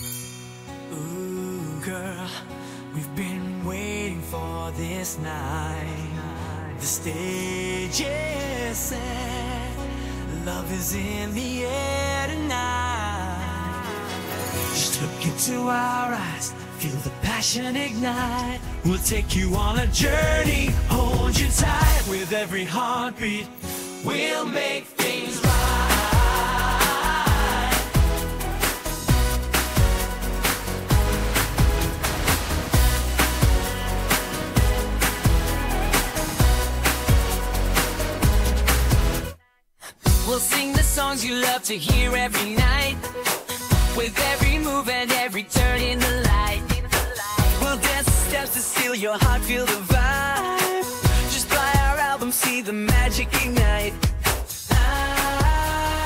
Ooh, girl, we've been waiting for this night. The stage is set, love is in the air tonight. Just look into our eyes, feel the passion ignite. We'll take you on a journey, hold you tight. With every heartbeat, we'll make things the songs you love to hear every night. With every move and every turn in the light. We'll dance the steps to steal your heart, feel the vibe. Just buy our album, see the magic ignite. Ah,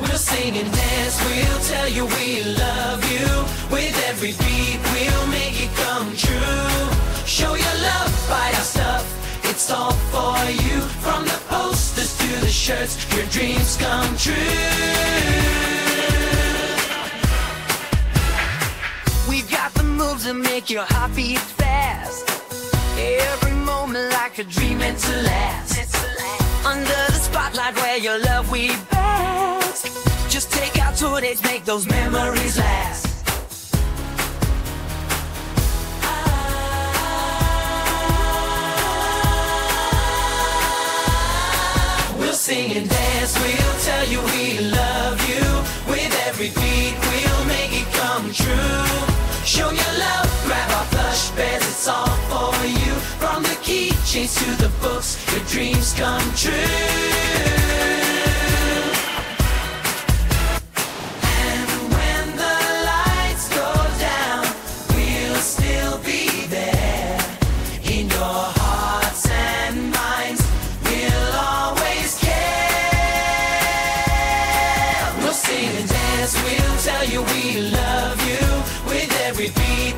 We'll sing and dance, we'll tell you we love you. With every beat, we'll make it come true. Show your love, buy our stuff, it's all for you. From the the shirts, your dreams come true. We've got the moves that make your heart beat fast. Every moment like a dream meant to last. Under the spotlight where your love we bask. Just take our tour dates, make those memories last. Sing and dance, we'll tell you we love you. With every beat, we'll make it come true. Show your love, grab our plush beds, it's all for you. From the keychains to the books, your dreams come true. We love you. With every beat,